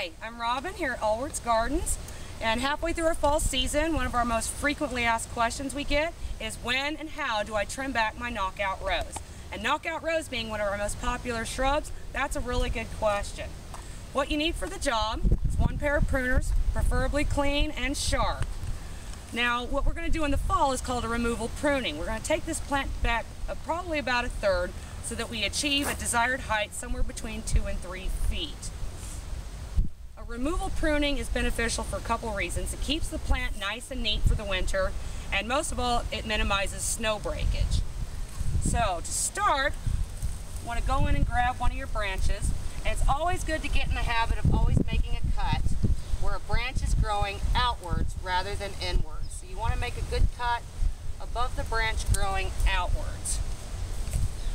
Hi, I'm Robin here at Alwerdt's Gardens. And halfway through our fall season, one of our most frequently asked questions we get is when and how do I trim back my knockout rose? And knockout rose being one of our most popular shrubs, that's a really good question. What you need for the job is one pair of pruners, preferably clean and sharp. Now, what we're going to do in the fall is called a removal pruning. We're going to take this plant back uh, probably about a third so that we achieve a desired height somewhere between two and three feet. Removal pruning is beneficial for a couple reasons. It keeps the plant nice and neat for the winter, and most of all, it minimizes snow breakage. So to start, you want to go in and grab one of your branches, and it's always good to get in the habit of always making a cut where a branch is growing outwards rather than inwards. So you want to make a good cut above the branch growing outwards.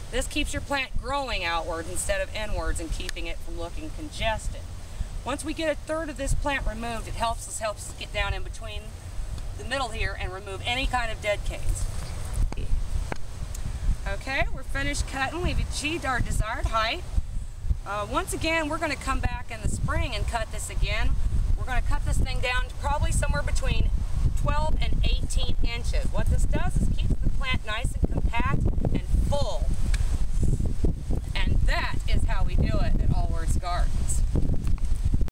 This keeps your plant growing outwards instead of inwards and keeping it from looking congested. Once we get a third of this plant removed, it helps us helps us get down in between the middle here and remove any kind of dead canes. Okay, we're finished cutting. We've achieved our desired height. Uh, once again, we're going to come back in the spring and cut this again. We're going to cut this thing down probably somewhere between